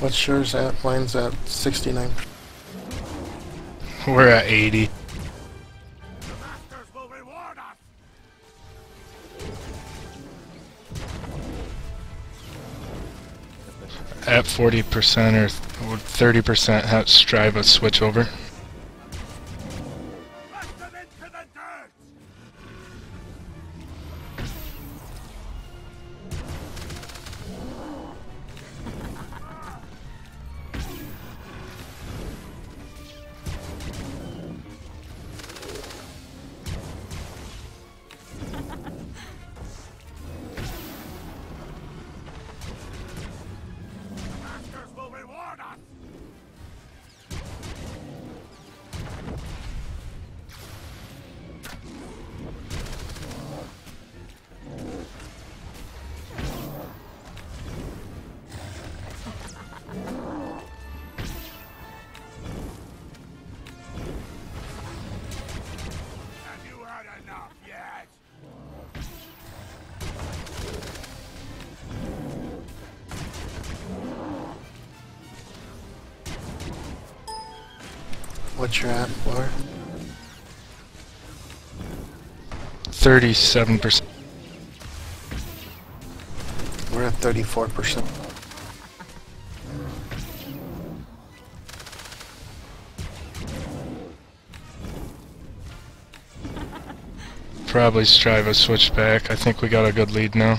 What's yours at? Mine's at 69. We're at 80. Masters will reward us! At 40% or 30% have strive a switch over. What's your at, for. 37%. We're at 34%. Probably strive a switch back. I think we got a good lead now.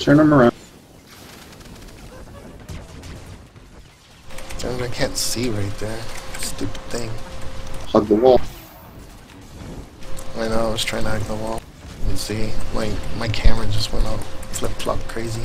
Turn them around. I can't see right there. Stupid thing. Hug the wall. I know, I was trying to hack the wall. And see, my, my camera just went all flip-flop crazy.